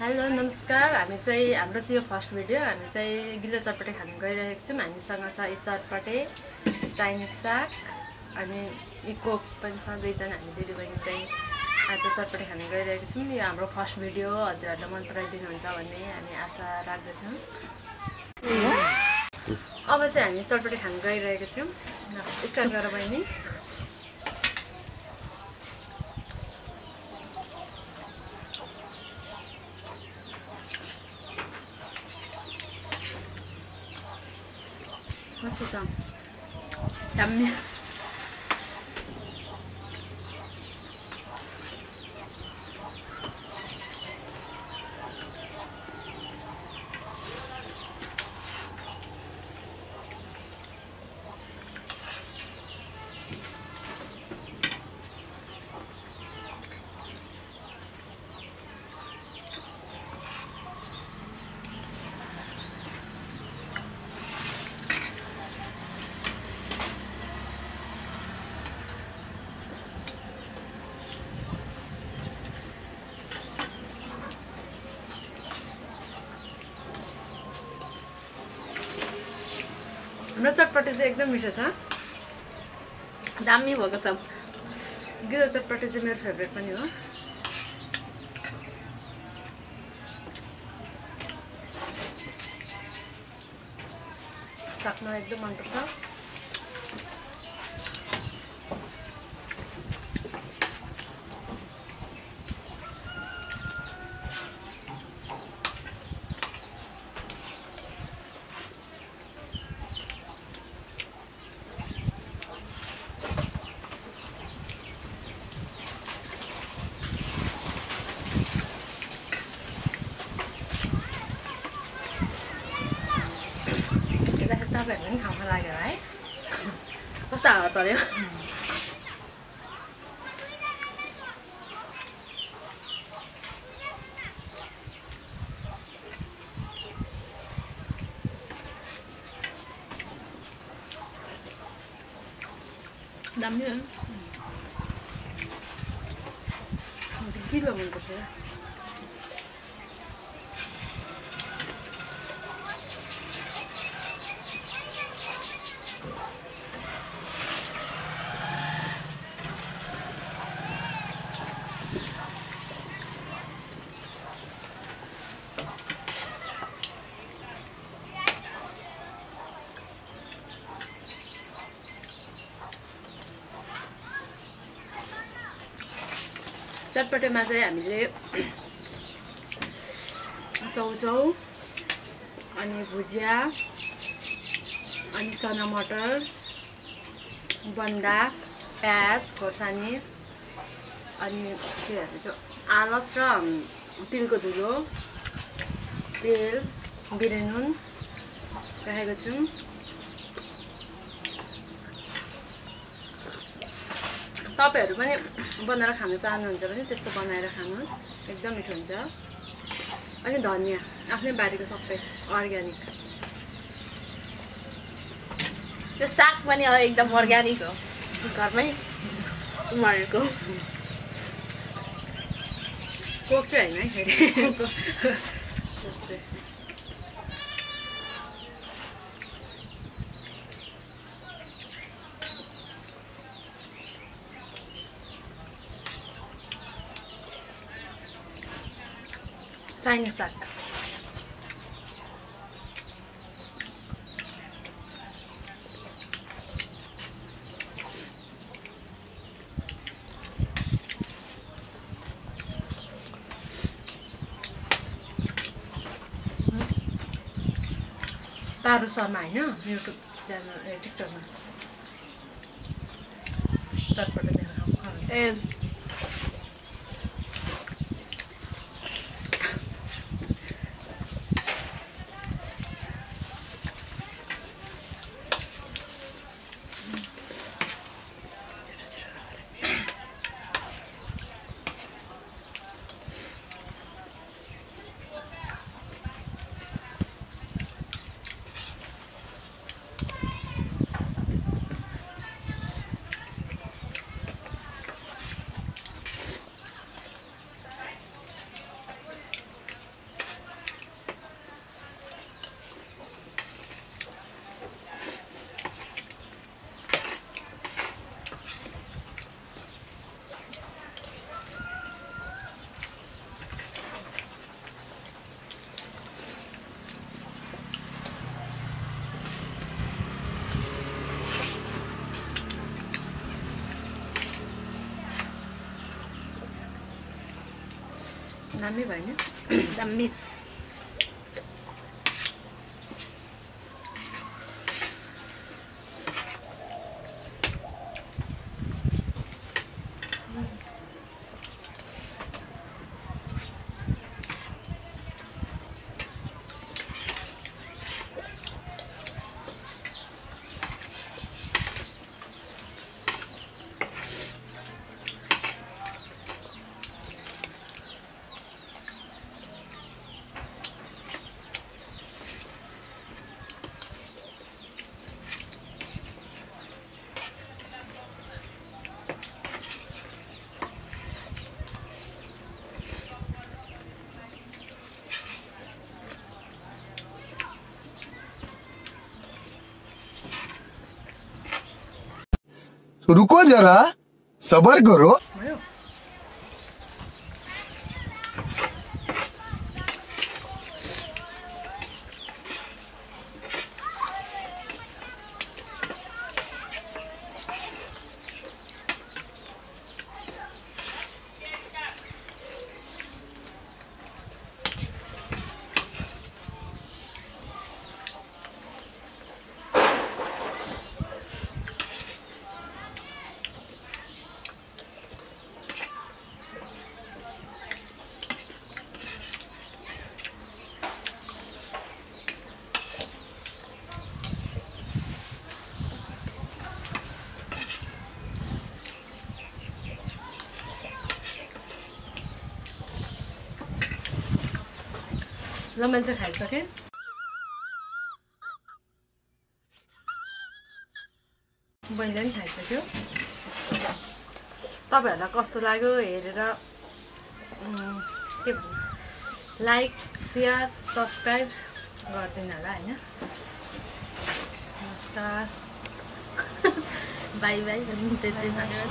Hello नमस्कार। हामी चाहिँ हाम्रो चाहिँ यो फर्स्ट भिडियो। हामी चाहिँ गिलो चटपटे खानु गइरहेको छौँ। हामीसँग छ यी चटपटे चाइनिज साग अनि कोक पनि छ। दुईजना हामी दिदीबहिनी चाहिँ आज चटपटे खानु गइरहेको छौँ। यो हाम्रो फर्स्ट भिडियो हो। हजुरहरूलाई मन पराइदिनुहुन्छ भन्ने हामी आशा राख्दछौँ। अब चाहिँ हामी चटपटे खानु गइरहेको छौँ। स्टार्ट गर बहिनी। कस्तो छ दामी हाम्रो चटपटे चाहिँ एकदम मिठो छ। दामी भएको छ। गिलो चटपटे चाहिँ मेरो फेभरेट पनि हो। मलाई एकदम मनपर्छ हेर्दाखेरि तपाईँहरू पनि खाउन लाग्यो है कस्तो हावा चल्यो दामी किलो मनपर्छ चटपटेमा चाहिँ हामीले चौचौ अनि भुजिया अनि चना मटर बन्दा प्याज खोर्सानी अनि के भन्छ आलस र तिलको धुलो तेल बिरेनुन राखेको छौँ। तपाईँहरू पनि बनाएर खानु चाहनुहुन्छ भने त्यस्तो बनाएर खानुहोस्। एकदम मिठो हुन्छ। अनि धनियाँ आफ्नै बारीको सबै अर्ग्यानिक त्यो साग पनि एकदम अर्ग्यानिक हो। घरमै उमारेको। कोक चाहिँ होइन है फेरि। कोक चाहिँ चाइनिज साग तारु शर्मा होइन युट्युब च्यानल ए टिकटकमा चटपटे ए दामी भयो नि दामी रुको जरा सबर करो। ल मान्छे खाइसकेँ बहिनीले पनि खाइसक्यो तपाईँहरूलाई कस्तो लाग्यो हेरेर के भन्नु लाइक सेयर सब्सक्राइब गरिदिनु होला होइन नमस्कार बाई बाई त्यति धन्यवाद